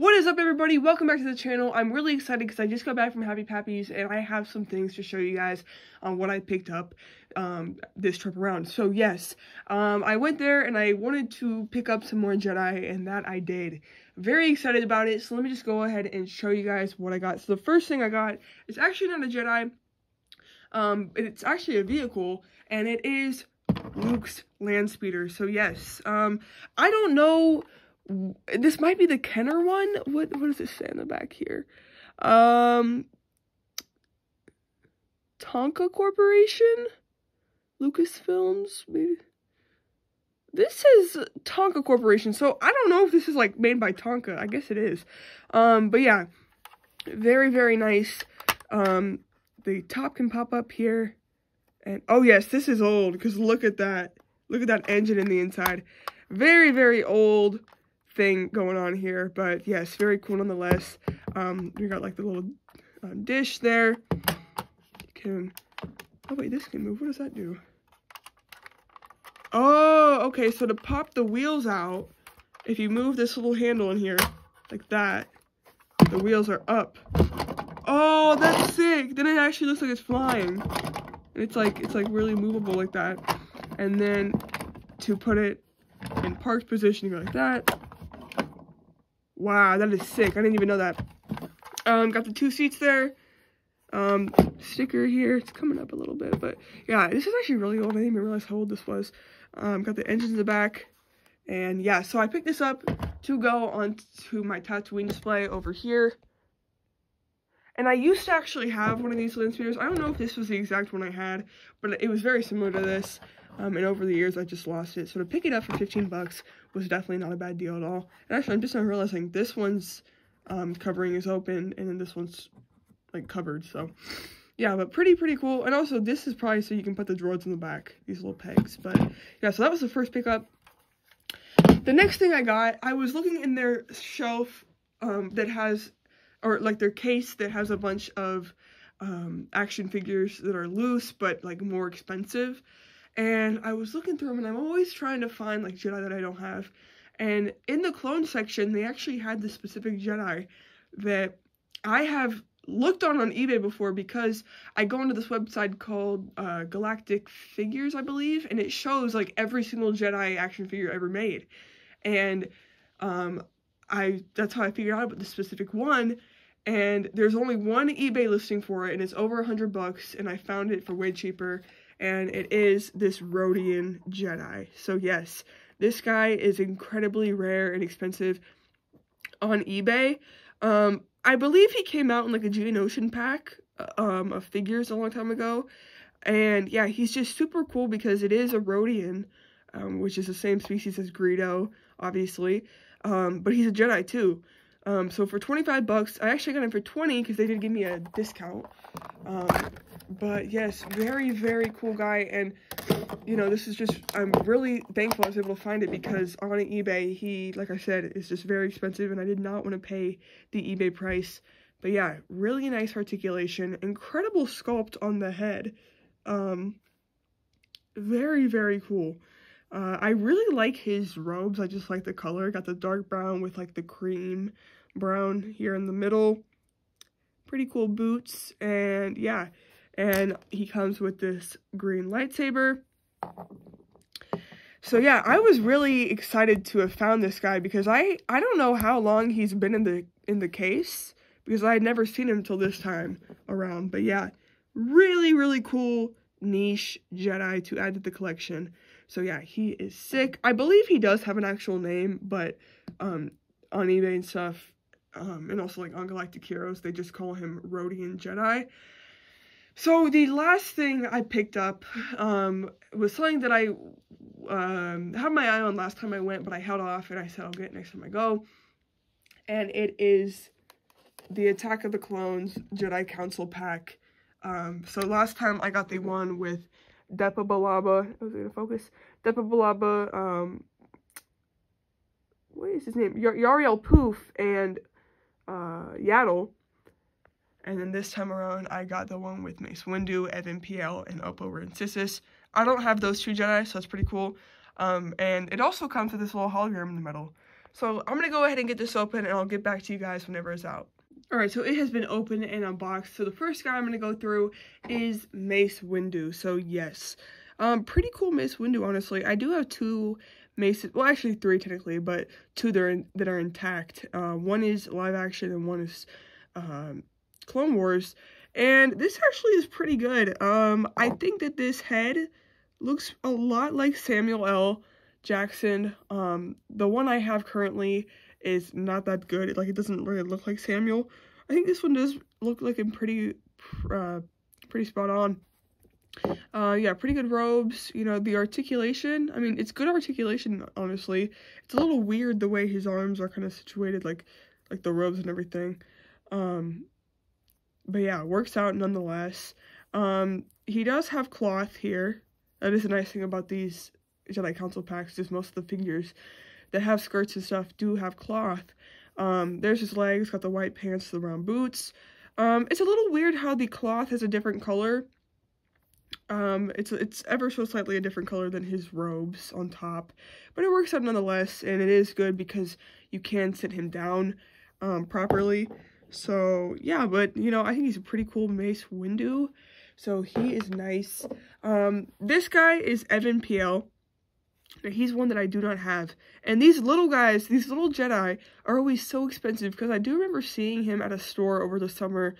What is up everybody? Welcome back to the channel. I'm really excited because I just got back from Happy Pappies and I have some things to show you guys on what I picked up um, this trip around. So yes, um, I went there and I wanted to pick up some more Jedi and that I did. Very excited about it. So let me just go ahead and show you guys what I got. So the first thing I got is actually not a Jedi. Um, it's actually a vehicle and it is Luke's land speeder. So yes, um, I don't know this might be the Kenner one. What what does it say in the back here? Um Tonka Corporation? Lucasfilms, maybe. This is Tonka Corporation, so I don't know if this is like made by Tonka. I guess it is. Um, but yeah, very very nice. Um, the top can pop up here, and oh yes, this is old because look at that. Look at that engine in the inside. Very very old thing going on here. But yes, very cool nonetheless. Um, we got like the little um, dish there. You can, oh wait, this can move. What does that do? Oh, okay, so to pop the wheels out, if you move this little handle in here, like that, the wheels are up. Oh, that's sick. Then it actually looks like it's flying. And It's like, it's like really movable like that. And then to put it in parked position, you go like that. Wow, that is sick. I didn't even know that. Um, got the two seats there. Um, sticker here. It's coming up a little bit, but yeah, this is actually really old. I didn't even realize how old this was. Um, got the engines in the back. And yeah, so I picked this up to go onto my Tatooine display over here. And I used to actually have one of these land speeders. I don't know if this was the exact one I had, but it was very similar to this. Um, and over the years, I just lost it. So to pick it up for 15 bucks was definitely not a bad deal at all. And actually, I'm just not realizing this one's um, covering is open, and then this one's like covered. So yeah, but pretty, pretty cool. And also, this is probably so you can put the droids in the back, these little pegs. But yeah, so that was the first pickup. The next thing I got, I was looking in their shelf um, that has, or like their case that has a bunch of um, action figures that are loose but like more expensive and I was looking through them and I'm always trying to find like Jedi that I don't have. And in the clone section, they actually had this specific Jedi that I have looked on on eBay before because I go into this website called uh, Galactic Figures, I believe, and it shows like every single Jedi action figure ever made. And um, I that's how I figured out about the specific one. And there's only one eBay listing for it, and it's over a hundred bucks. And I found it for way cheaper and it is this Rodian Jedi. So yes, this guy is incredibly rare and expensive on eBay. Um, I believe he came out in like a Geonosian pack uh, um, of figures a long time ago. And yeah, he's just super cool because it is a Rodian, um, which is the same species as Greedo, obviously. Um, but he's a Jedi too. Um, so for 25 bucks, I actually got him for 20 because they did give me a discount. Um, but yes, very, very cool guy. And, you know, this is just, I'm really thankful I was able to find it because on eBay, he, like I said, is just very expensive and I did not want to pay the eBay price. But yeah, really nice articulation, incredible sculpt on the head. Um, very, very cool. Uh, I really like his robes. I just like the color. Got the dark brown with like the cream brown here in the middle. Pretty cool boots. And yeah, and he comes with this green lightsaber. So yeah, I was really excited to have found this guy because I I don't know how long he's been in the in the case because I had never seen him until this time around. But yeah, really really cool niche Jedi to add to the collection. So yeah, he is sick. I believe he does have an actual name, but um on eBay and stuff, um, and also like on Galactic Heroes, they just call him Rodian Jedi. So the last thing I picked up um, was something that I um, had my eye on last time I went, but I held off and I said I'll get it next time I go. And it is the Attack of the Clones Jedi Council pack. Um, so last time I got the one with Depa I Was gonna focus? Depa Billaba. Um, what is his name? Y Yarael Poof and uh, Yaddle. And then this time around, I got the one with Mace Windu, Even Piell, and Oppo Rancisis. I don't have those two Jedi, so that's pretty cool. Um, and it also comes with this little hologram in the middle. So I'm gonna go ahead and get this open and I'll get back to you guys whenever it's out. Alright, so it has been opened and unboxed. So the first guy I'm going to go through is Mace Windu. So yes, um, pretty cool Mace Windu, honestly. I do have two Maces, well actually three technically, but two that are, in, that are intact. Uh, one is live action and one is um, Clone Wars. And this actually is pretty good. Um, I think that this head looks a lot like Samuel L. Jackson. Um, the one I have currently is not that good. Like, it doesn't really look like Samuel. I think this one does look like I'm pretty, uh, pretty spot on. Uh, yeah, pretty good robes. You know, the articulation, I mean, it's good articulation, honestly. It's a little weird the way his arms are kind of situated, like, like the robes and everything. Um, but yeah, works out nonetheless. Um, he does have cloth here. That is a nice thing about these Jedi Council packs, is most of the figures that have skirts and stuff do have cloth. Um, there's his legs, got the white pants, the brown boots. Um, it's a little weird how the cloth has a different color. Um, it's it's ever so slightly a different color than his robes on top, but it works out nonetheless, and it is good because you can sit him down um, properly. So yeah, but you know I think he's a pretty cool Mace Windu, so he is nice. Um, this guy is Even Piell. He's one that I do not have. And these little guys, these little Jedi, are always so expensive because I do remember seeing him at a store over the summer.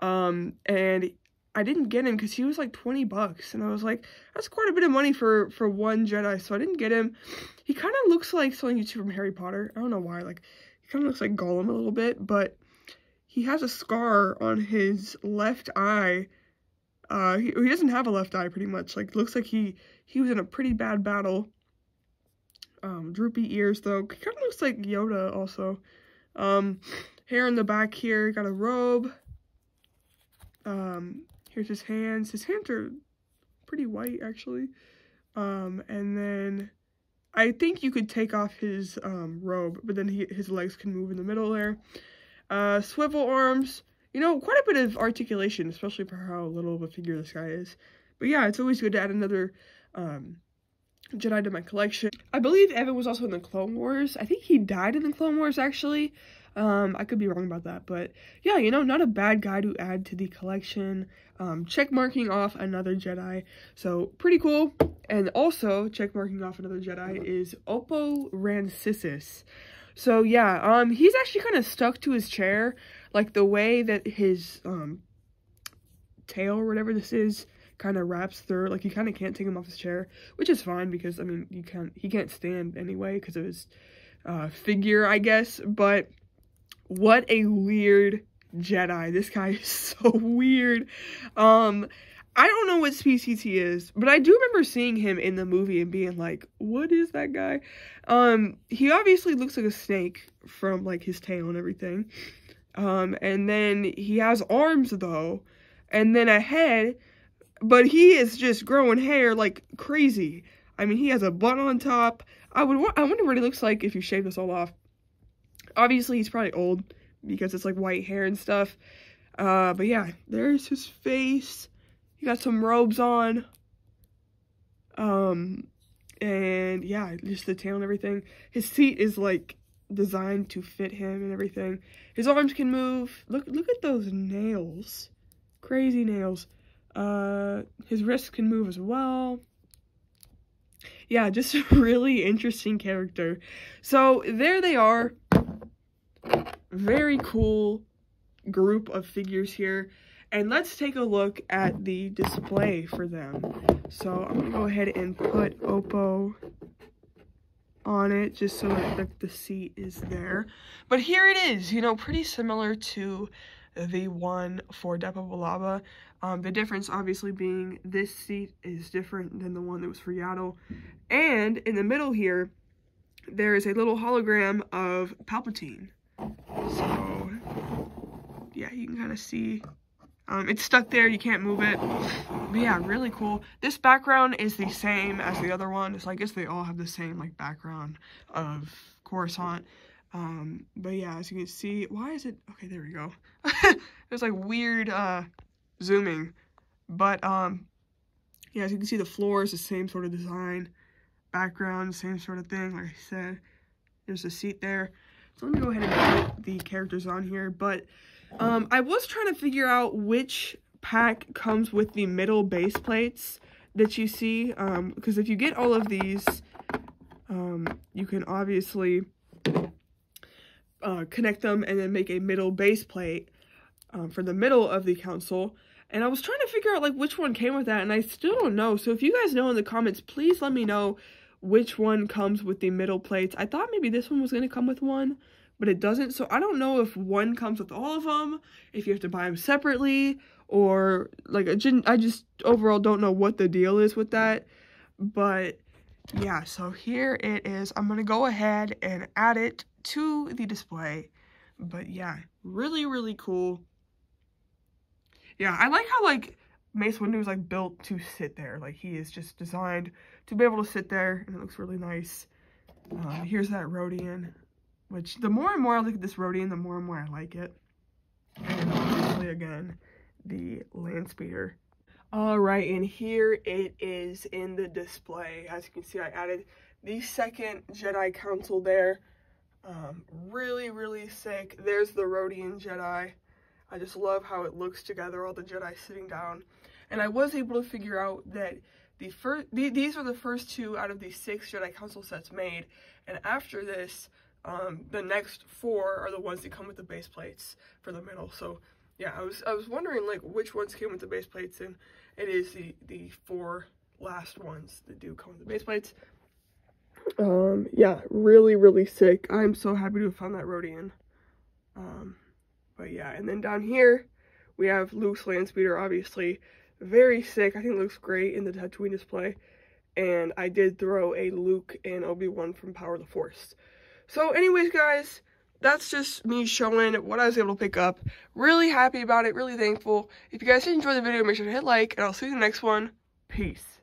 Um, and I didn't get him because he was like 20 bucks. And I was like, that's quite a bit of money for, for one Jedi. So I didn't get him. He kind of looks like someone you see from Harry Potter. I don't know why. Like, he kind of looks like Gollum a little bit. But he has a scar on his left eye. Uh, he, he doesn't have a left eye pretty much. Like, looks like he, he was in a pretty bad battle um, droopy ears though. He kind of looks like Yoda also. Um, hair in the back here, got a robe. Um, here's his hands. His hands are pretty white actually. Um, and then I think you could take off his um, robe, but then he, his legs can move in the middle there. Uh, swivel arms. You know, quite a bit of articulation, especially for how little of a figure this guy is. But yeah, it's always good to add another um, Jedi to my collection. I believe Even was also in the Clone Wars. I think he died in the Clone Wars, actually. Um, I could be wrong about that, but yeah, you know, not a bad guy to add to the collection. Um, check marking off another Jedi, so pretty cool. And also, check marking off another Jedi is Oppo Rancisis. So yeah, um, he's actually kind of stuck to his chair, like the way that his, um, tail or whatever this is kind of wraps through. Like, you kind of can't take him off his chair, which is fine because, I mean, you can't, he can't stand anyway because of his uh, figure, I guess. But what a weird Jedi. This guy is so weird. Um, I don't know what species he is, but I do remember seeing him in the movie and being like, what is that guy? Um, he obviously looks like a snake from like his tail and everything. Um, and then he has arms though, and then a head but he is just growing hair like crazy. I mean, he has a bun on top. I would. I wonder what he looks like if you shave this all off. Obviously, he's probably old because it's like white hair and stuff. Uh, but yeah, there's his face. He got some robes on. Um, and yeah, just the tail and everything. His seat is like designed to fit him and everything. His arms can move. Look, look at those nails. Crazy nails. Uh, his wrist can move as well. Yeah, just a really interesting character. So there they are. Very cool group of figures here. And let's take a look at the display for them. So I'm going to go ahead and put Oppo on it just so that the, seat is there. But here it is, you know, pretty similar to the one for Depa Billaba. Um, the difference obviously being this seat is different than the one that was for Yaddle. And in the middle here, there is a little hologram of Palpatine. So, yeah, you can kind of see. Um, it's stuck there, you can't move it. But yeah, really cool. This background is the same as the other one. So I guess they all have the same like background of Coruscant. Um, but yeah, as you can see, why is it, okay, there we go. There's like weird, uh, zooming, but, um, yeah, as you can see, the floor is the same sort of design, background, same sort of thing, like I said. There's a seat there. So let me go ahead and put the characters on here. But um, I was trying to figure out which pack comes with the middle base plates that you see. Um, because if you get all of these, um, you can obviously uh, connect them and then make a middle base plate um, for the middle of the console. And I was trying to figure out like which one came with that and I still don't know. So if you guys know in the comments, please let me know which one comes with the middle plates. I thought maybe this one was going to come with one, but it doesn't. So I don't know if one comes with all of them, if you have to buy them separately, or like I just overall don't know what the deal is with that. But yeah, so here it is. I'm going to go ahead and add it to the display. But yeah, really, really cool. Yeah, I like how like Mace Windu is like built to sit there. Like he is just designed to be able to sit there and it looks really nice. Uh, here's that Rodian, which the more and more I look at this Rodian, the more and more I like it. And obviously again, the land speeder. All right, and here it is in the display. As you can see, I added the second Jedi Council there. Um, really, really sick. There's the Rodian Jedi. I just love how it looks together, all the Jedi sitting down. And I was able to figure out that the first the, these are the first two out of the six Jedi Council sets made. And after this, um, the next four are the ones that come with the base plates for the middle. So yeah, I was I was wondering like which ones came with the base plates, and it is the the four last ones that do come with the base plates. Um, yeah, really really sick. I'm so happy to have found that Rodian. Um, but yeah, and then down here we have Luke's land speeder, obviously very sick. I think looks great in the Tatooine display. And I did throw a Luke and Obi-Wan from Power of the Force. So anyways, guys, that's just me showing what I was able to pick up. Really happy about it, really thankful. If you guys did enjoy the video, make sure to hit like, and I'll see you in the next one. Peace.